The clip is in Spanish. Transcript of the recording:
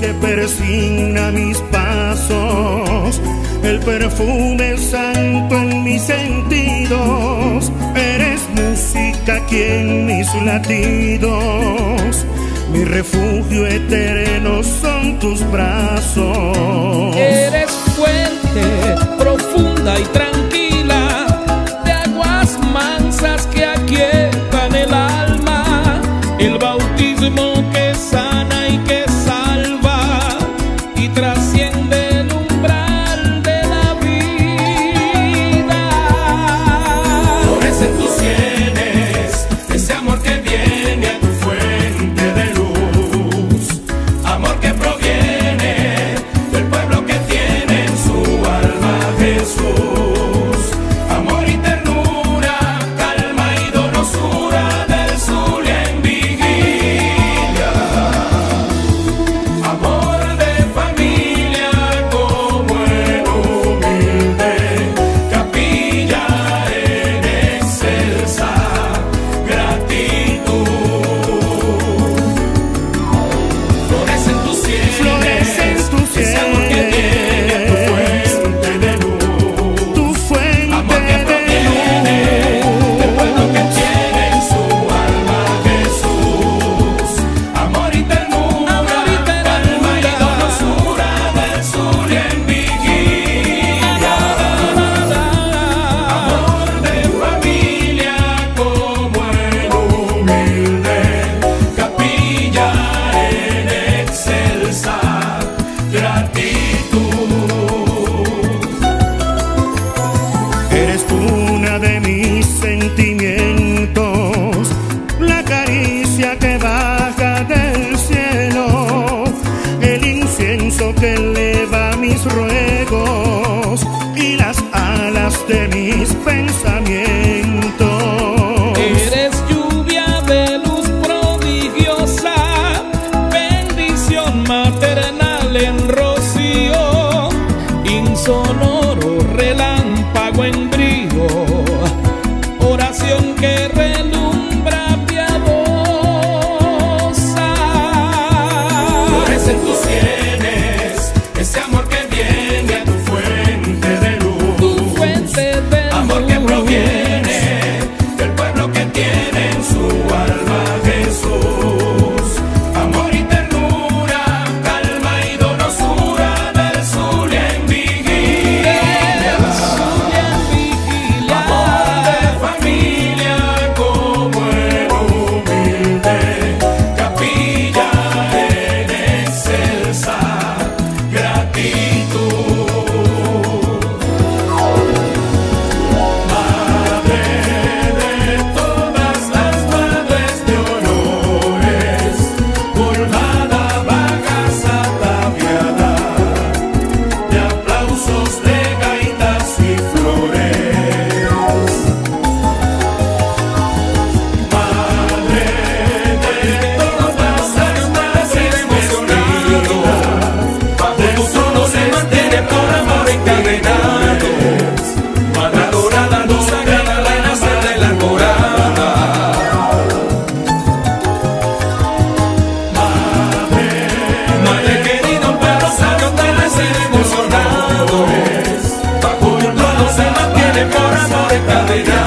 que persigna mis pasos, el perfume santo en mis sentidos, aquí en mis latidos, mi refugio eterno son tus brazos. Eres fuente profunda y tranquila sentir. en tu cielo. também.